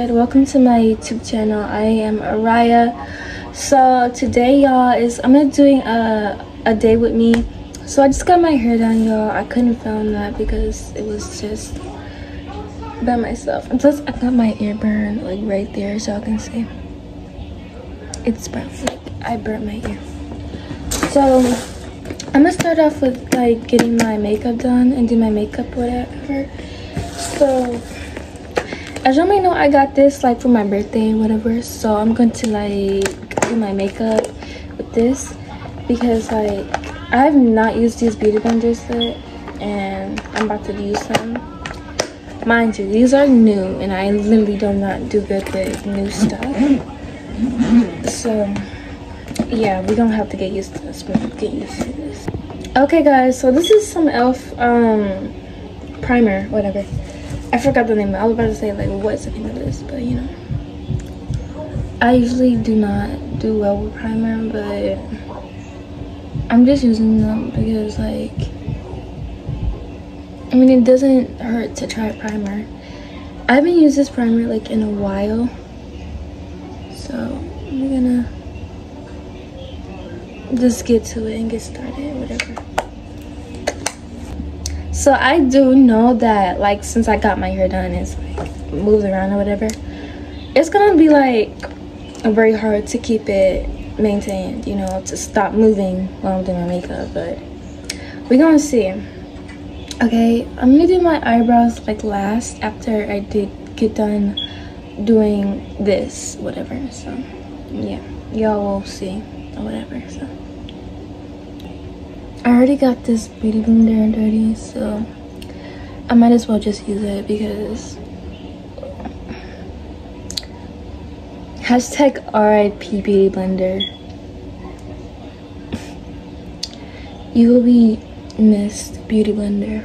good welcome to my youtube channel. I am Ariyah. So today y'all is i'm gonna doing a a day with me. So i just got my hair done y'all. I couldn't film that because it was just by myself. And plus i got my ear burn like right there so y'all can see. It's brown. Like i burnt my ear. So i'm gonna start off with like getting my makeup done and do my makeup whatever. So as y'all may know i got this like for my birthday whatever. So i'm going to like do my makeup with this because like i have not used these beauty blenders yet and i'm about to use them mind you these are new and i literally do not do good with new stuff. So yeah we don't have to get used to this but get used to this. Okay guys so this is some elf um primer whatever I forgot the name. I was about to say like what's the name of this, but you know. I usually do not do well with primer, but I'm just using them because like I mean it doesn't hurt to try a primer. I haven't used this primer like in a while. So I'm gonna just get to it and get started, whatever so i do know that like since i got my hair done it's like moves around or whatever it's gonna be like very hard to keep it maintained you know to stop moving while i'm doing my makeup but we're gonna see. Okay i'm gonna do my eyebrows like last after i did get done doing this whatever so yeah y'all will see or whatever so I already got this beauty blender and dirty, so I might as well just use it because hashtag RIP beauty blender. You will be missed, beauty blender.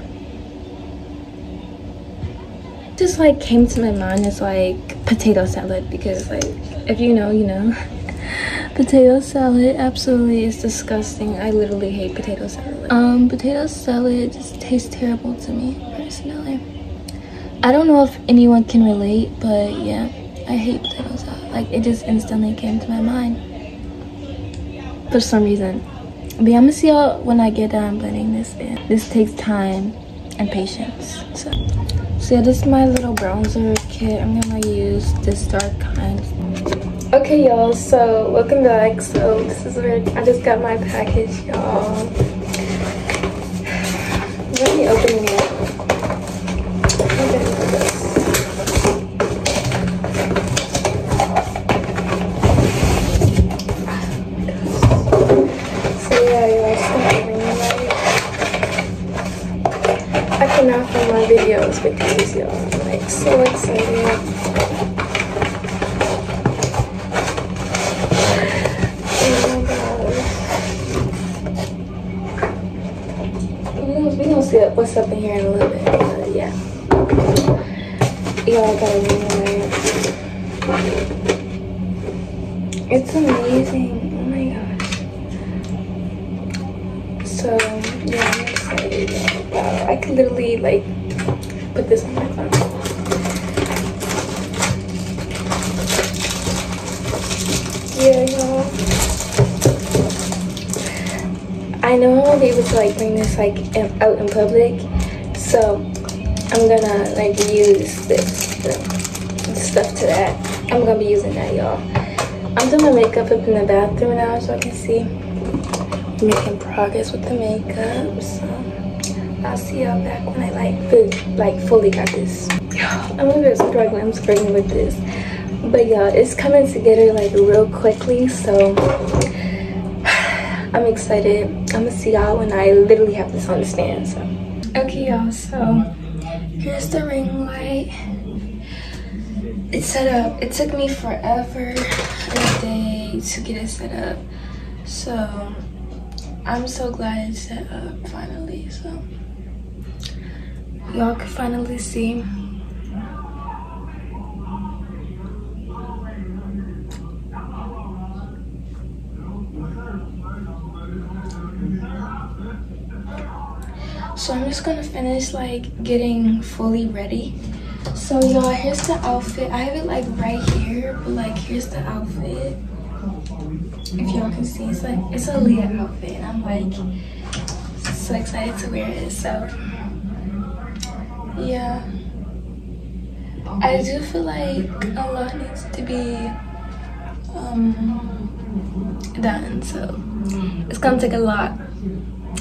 Just like came to my mind as like potato salad because like if you know, you know. potato salad absolutely is disgusting. I literally hate potato salad. Um potato salad just tastes terrible to me. Personally i don't know if anyone can relate but yeah i hate potato salad. Like it just instantly came to my mind. For some reason. But yeah, i'm gonna see y'all when i get done blending this in. This takes time and patience so. So yeah this is my little bronzer kit. I'm gonna use this dark kind okay y'all so welcome back so this is where i just got my package y'all let me open it so yeah y'all I cannot film my videos these y'all. Like so excited. see what's up in here in a little bit. But yeah. Y'all gotta read It's amazing. Oh my gosh. So yeah, I'm excited. Wow, I could literally like put this on my phone. Yeah, y'all. I know I won't be able to like bring this like in, out in public, so I'm gonna like use this stuff to that. I'm gonna be using that, y'all. I'm doing my makeup up in the bathroom now, so I can see I'm making progress with the makeup. So I'll see y'all back when I like fully, like fully got this. I'm a bit struggling. I'm struggling with this, but y'all, it's coming together like real quickly. So I'm excited. I'm gonna see y'all when I literally have this on the stand. So okay, y'all. So here's the ring light. It's set up. It took me forever a day to get it set up. So I'm so glad it's set up finally. So y'all can finally see so i'm just gonna finish like getting fully ready So y'all, here's the outfit. I have it like right here, but like here's the outfit. If y'all can see, it's like it's a Leah outfit, and I'm like so excited to wear it. So yeah, I do feel like a lot needs to be um done. So it's gonna take a lot.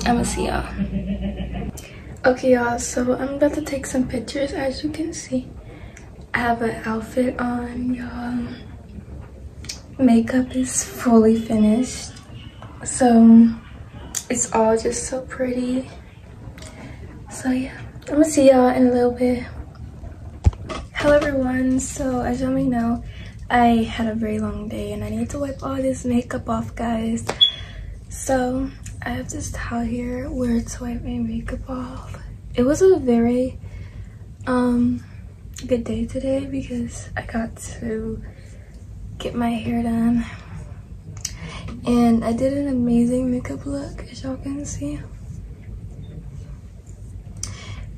I'm gonna see y'all. Okay, y'all, so I'm about to take some pictures. As you can see, I have an outfit on, y'all. Makeup is fully finished. So, it's all just so pretty. So, yeah, I'm gonna see y'all in a little bit. Hello, everyone. So, as you may know, I had a very long day and I need to wipe all this makeup off, guys. So, I have this towel here where to wipe my makeup off. It was a very um good day today because I got to get my hair done and I did an amazing makeup look as y'all can see.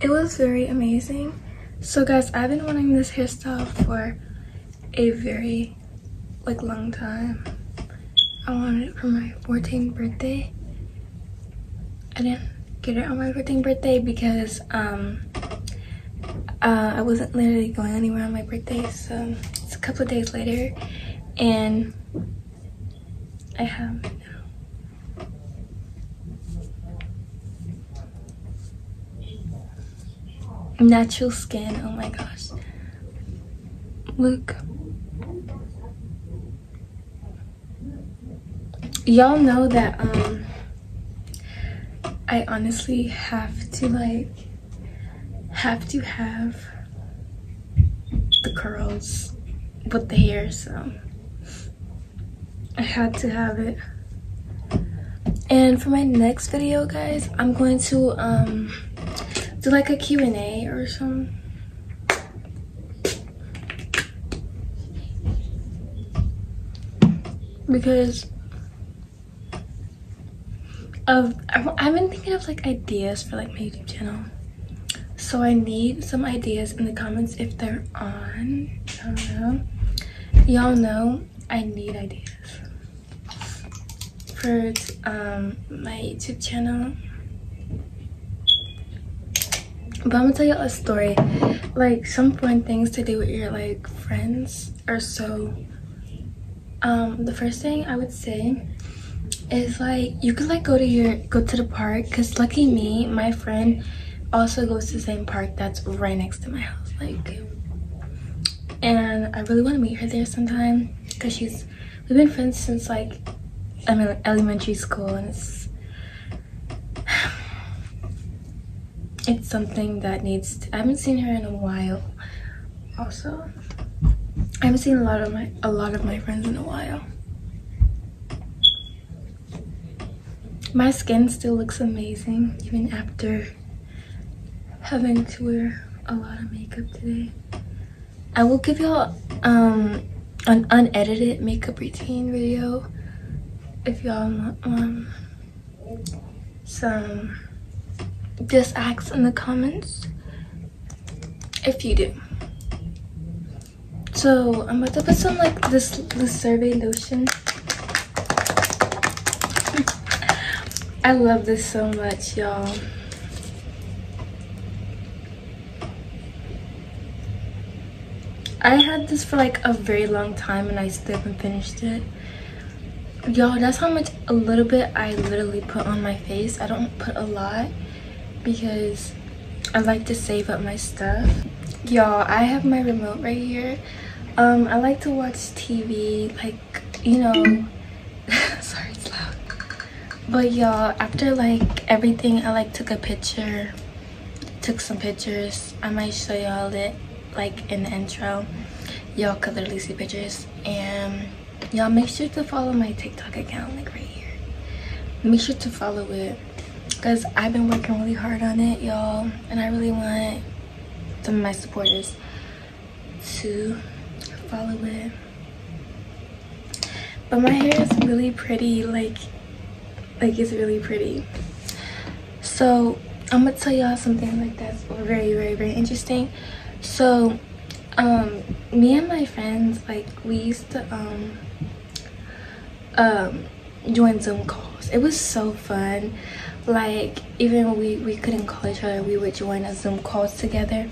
It was very amazing. So guys, I've been wanting this hairstyle for a very like long time. I wanted it for my 14th birthday I didn't get it on my 14th birthday because um, uh, I wasn't literally going anywhere on my birthday. So it's a couple of days later and I have now. Natural skin, oh my gosh. Look. Y'all know that um I honestly have to like have to have the curls with the hair so I had to have it. And for my next video guys I'm going to um do like a Q&A or something because of I've been thinking of like ideas for like my YouTube channel. So I need some ideas in the comments if they're on. I don't know. Y'all know I need ideas for um, my YouTube channel. But I'm gonna tell y'all a story. Like some fun things to do with your like friends are so um the first thing I would say is like you could like go to your go to the park because lucky me my friend also goes to the same park that's right next to my house like and i really want to meet her there sometime because she's we've been friends since like i mean elementary school and it's it's something that needs to, i haven't seen her in a while also. I haven't seen a lot of my a lot of my friends in a while My skin still looks amazing even after having to wear a lot of makeup today. I will give y'all um, an unedited makeup routine video if y'all want um, some just ask in the comments if you do. So I'm about to put some like this this CeraVe lotion I love this so much, y'all. I had this for like a very long time and I still haven't finished it. Y'all, that's how much a little bit I literally put on my face. I don't put a lot because I like to save up my stuff. Y'all, I have my remote right here. Um, I like to watch TV, like, you know, sorry, but y'all after like everything i like took a picture took some pictures. I might show y'all it like in the intro. Y'all could literally see pictures. And y'all make sure to follow my tiktok account like right here. Make sure to follow it because i've been working really hard on it y'all. And i really want some of my supporters to follow it. But my hair is really pretty like like it's really pretty. So i'm gonna tell y'all something like that's very very very interesting. So um me and my friends like we used to um um join zoom calls. It was so fun. Like even when we we couldn't call each other we would join a zoom calls together.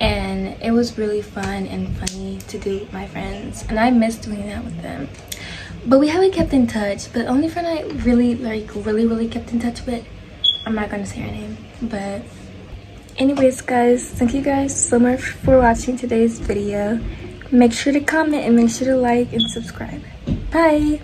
And it was really fun and funny to do with my friends. And i miss doing that with them but we haven't kept in touch but only friend i really like really really kept in touch with i'm not gonna say her name but anyways guys thank you guys so much for watching today's video. Make sure to comment and make sure to like and subscribe. Bye